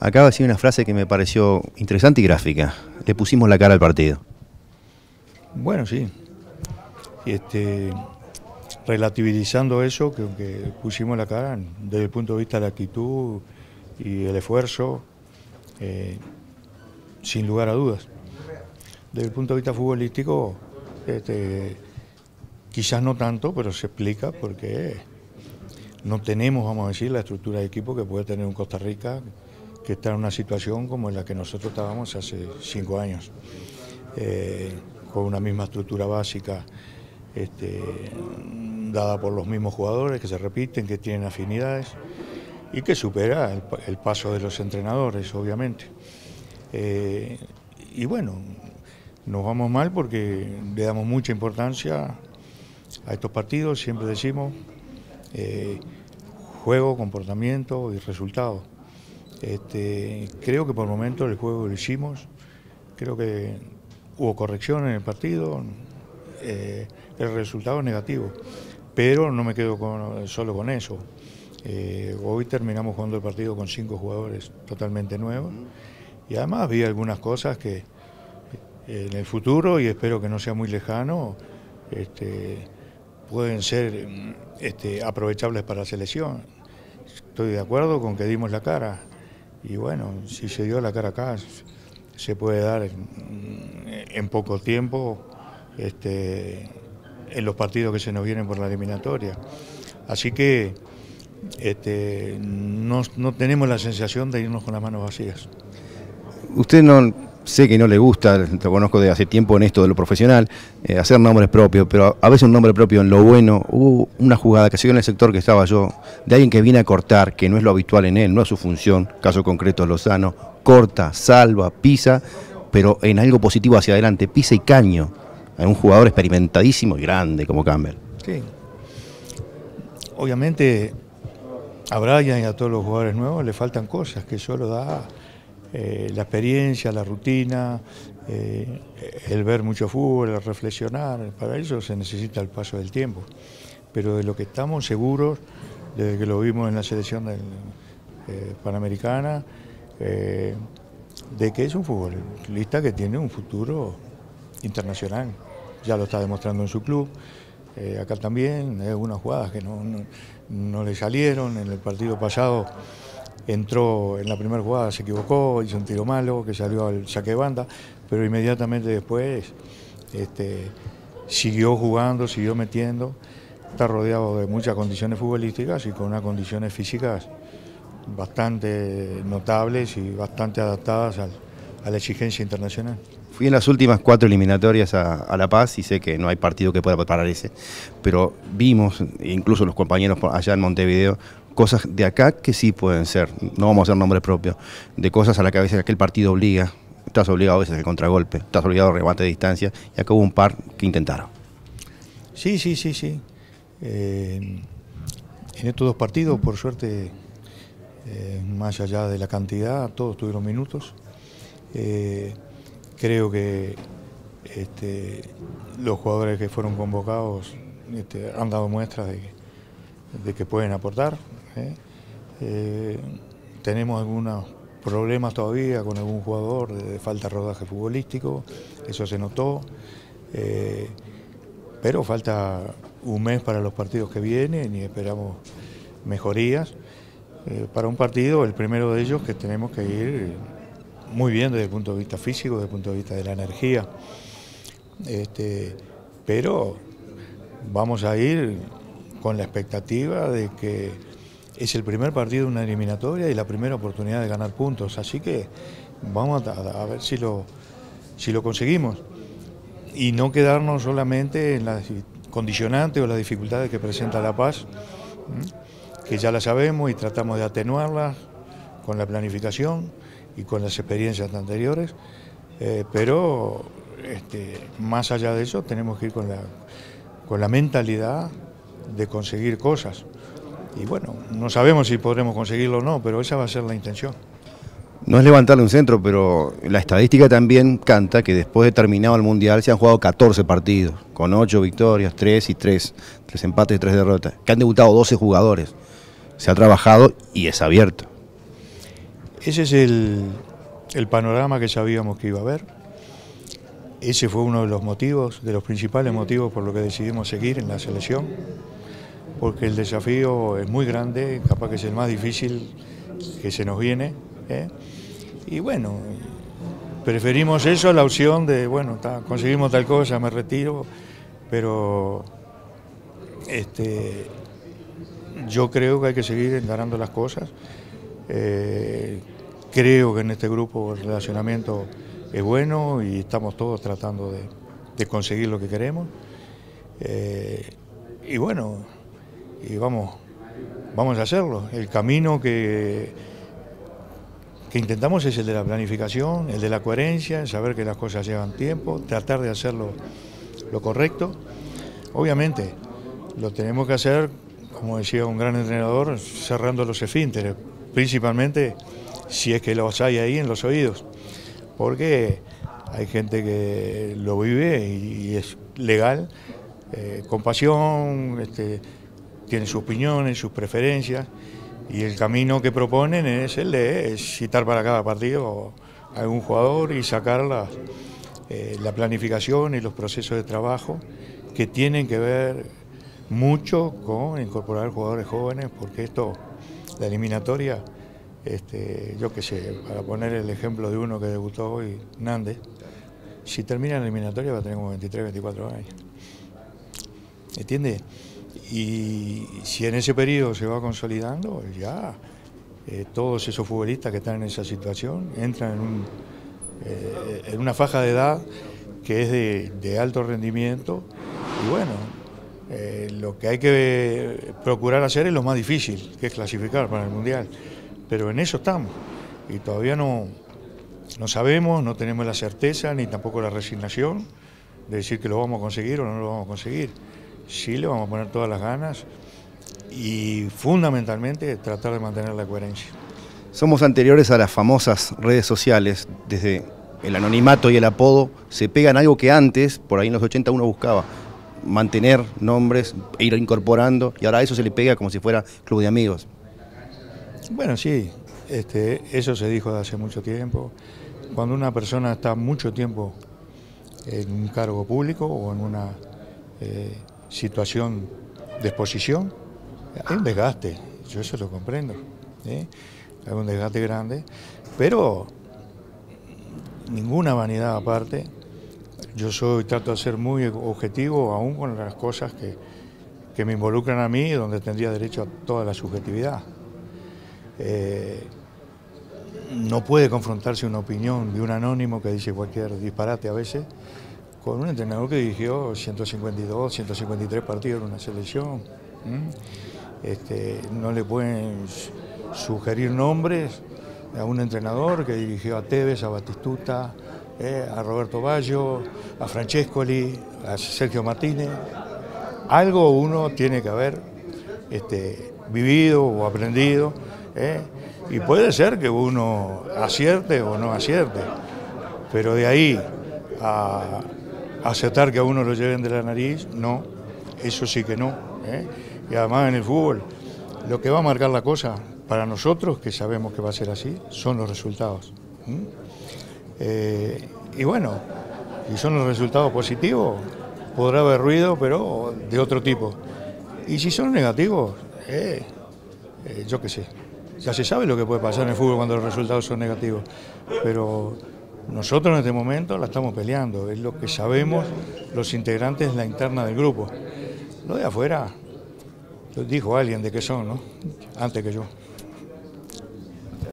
Acaba de decir una frase que me pareció interesante y gráfica. Le pusimos la cara al partido. Bueno, sí. Este, relativizando eso, que aunque pusimos la cara, desde el punto de vista de la actitud y el esfuerzo, eh, sin lugar a dudas. Desde el punto de vista futbolístico, este, quizás no tanto, pero se explica porque no tenemos, vamos a decir, la estructura de equipo que puede tener un Costa Rica que está en una situación como en la que nosotros estábamos hace cinco años, eh, con una misma estructura básica este, dada por los mismos jugadores que se repiten, que tienen afinidades y que supera el, paso de los entrenadores, obviamente. Eh, y bueno, nos vamos mal porque le damos mucha importancia a estos partidos, siempre decimos eh, juego, comportamiento y resultado. Este, creo que por el momento el juego lo hicimos, creo que hubo corrección en el partido, eh, el resultado es negativo, pero no me quedo solo con eso. Eh, hoy terminamos jugando el partido con cinco jugadores totalmente nuevos y además había algunas cosas que en el futuro, y espero que no sea muy lejano, este, pueden ser este, aprovechables para la selección. Estoy de acuerdo con que dimos la cara y bueno, si se dio la cara acá, se puede dar en, poco tiempo este, en los partidos que se nos vienen por la eliminatoria. Así que este, no, tenemos la sensación de irnos con las manos vacías. Usted no, sé que no le gusta, lo conozco de hace tiempo en esto de lo profesional, eh, hacer nombres propios, pero a veces un nombre propio en lo bueno, hubo una jugada que se dio en el sector que estaba yo, de alguien que viene a cortar, que no es lo habitual en él, no es su función, caso concreto Lozano, corta, salva, pisa, pero en algo positivo hacia adelante, pisa y caño, a un jugador experimentadísimo y grande como Campbell. Sí. Obviamente a Brian y a todos los jugadores nuevos le faltan cosas que solo da eh, la experiencia, la rutina, eh, el ver mucho fútbol, el reflexionar, para eso se necesita el paso del tiempo. Pero de lo que estamos seguros, desde que lo vimos en la selección eh, panamericana, de que es un futbolista que tiene un futuro internacional. Ya lo está demostrando en su club, acá también, hay algunas jugadas que no le salieron en el partido pasado entró en la primera jugada, se equivocó, hizo un tiro malo, que salió al saque de banda, pero inmediatamente después este, siguió jugando, siguió metiendo, está rodeado de muchas condiciones futbolísticas y con unas condiciones físicas bastante notables y bastante adaptadas a la exigencia internacional. Fui en las últimas cuatro eliminatorias a, La Paz y sé que no hay partido que pueda parar ese, pero vimos, incluso los compañeros allá en Montevideo, cosas de acá que sí pueden ser, no vamos a hacer nombres propios, de cosas a la que a veces aquel partido obliga, estás obligado a veces al contragolpe, estás obligado a rebate de distancia, y acá hubo un par que intentaron. Sí, sí, sí, sí. Eh, en estos dos partidos, por suerte, eh, más allá de la cantidad, todos tuvieron minutos. Eh, creo que este, los jugadores que fueron convocados este, han dado muestras de que pueden aportar. ¿eh? Eh, tenemos algunos problemas todavía con algún jugador de, falta de rodaje futbolístico, eso se notó, eh, pero falta un mes para los partidos que vienen y esperamos mejorías. para un partido, el primero de ellos, que tenemos que ir muy bien desde el punto de vista físico, desde el punto de vista de la energía. Este, pero vamos a ir con la expectativa de que es el primer partido de una eliminatoria y la primera oportunidad de ganar puntos. Así que vamos a, ver si lo, si lo conseguimos. Y no quedarnos solamente en las condicionantes o las dificultades que presenta La Paz, que ya las sabemos y tratamos de atenuarlas con la planificación y con las experiencias anteriores. Eh, pero este, más allá de eso tenemos que ir con la, con la mentalidad de conseguir cosas. Y bueno, no sabemos si podremos conseguirlo o no, pero esa va a ser la intención. No es levantarle un centro, pero la estadística también canta que después de terminado el Mundial se han jugado 14 partidos, con 8 victorias, 3 y 3, 3 empates y 3 derrotas, que han debutado 12 jugadores. Se ha trabajado y es abierto. Ese es el, panorama que sabíamos que iba a haber. Ese fue uno de los motivos, de los principales motivos por los que decidimos seguir en la selección, porque el desafío es muy grande, capaz que es el más difícil que se nos viene. ¿eh? Y bueno, preferimos eso a la opción de, bueno, conseguimos tal cosa, me retiro, pero este, yo creo que hay que seguir encarando las cosas. Eh, creo que en este grupo el relacionamiento es bueno y estamos todos tratando de, conseguir lo que queremos. Eh, y bueno, y vamos, vamos a hacerlo. El camino que, que intentamos es el de la planificación, el de la coherencia, saber que las cosas llevan tiempo, tratar de hacerlo lo correcto. Obviamente, lo tenemos que hacer, como decía un gran entrenador, cerrando los esfínteres, principalmente si es que los hay ahí en los oídos, porque hay gente que lo vive y, es legal, eh, con pasión, este, tiene sus opiniones, sus preferencias, y el camino que proponen es el de citar para cada partido a algún jugador y sacar la, eh, la planificación y los procesos de trabajo que tienen que ver mucho con incorporar jugadores jóvenes, porque esto, la eliminatoria, este, yo qué sé, para poner el ejemplo de uno que debutó hoy, Nández, si termina la eliminatoria va a tener como 23, 24 años. ¿Entiendes? Y si en ese periodo se va consolidando, ya eh, todos esos futbolistas que están en esa situación entran en, eh, en una faja de edad que es de, alto rendimiento y bueno, eh, lo que hay que procurar hacer es lo más difícil, que es clasificar para el Mundial pero en eso estamos y todavía no, no sabemos, no tenemos la certeza ni tampoco la resignación de decir que lo vamos a conseguir o no lo vamos a conseguir. Sí le vamos a poner todas las ganas y fundamentalmente tratar de mantener la coherencia. Somos anteriores a las famosas redes sociales, desde el anonimato y el apodo se pegan algo que antes, por ahí en los 80 uno buscaba, mantener nombres, e ir incorporando, y ahora a eso se le pega como si fuera club de amigos. Bueno, sí, este, eso se dijo de hace mucho tiempo. Cuando una persona está mucho tiempo en un cargo público o en una eh, situación de exposición, hay un desgaste, yo eso lo comprendo, ¿eh? hay un desgaste grande, pero ninguna vanidad aparte, yo soy, trato de ser muy objetivo aún con las cosas que, que me involucran a mí, donde tendría derecho a toda la subjetividad. Eh, no puede confrontarse una opinión de un anónimo que dice cualquier disparate a veces con un entrenador que dirigió 152, 153 partidos en una selección. Este, no le pueden sugerir nombres a un entrenador que dirigió a Tevez, a Batistuta, eh, a Roberto Ballo, a Francescoli, a Sergio Martínez. Algo uno tiene que haber este, vivido o aprendido ¿eh? Y puede ser que uno acierte o no acierte, pero de ahí a aceptar que a uno lo lleven de la nariz, no, eso sí que no. ¿eh? Y además en el fútbol, lo que va a marcar la cosa para nosotros, que sabemos que va a ser así, son los resultados. Eh, y bueno, si son los resultados positivos, podrá haber ruido, pero de otro tipo. Y si son negativos, yo qué sé, ya se sabe lo que puede pasar en el fútbol cuando los resultados son negativos, pero nosotros en este momento la estamos peleando, es lo que sabemos los integrantes de la interna del grupo. Lo de afuera, lo dijo alguien de qué son, ¿no? Antes que yo.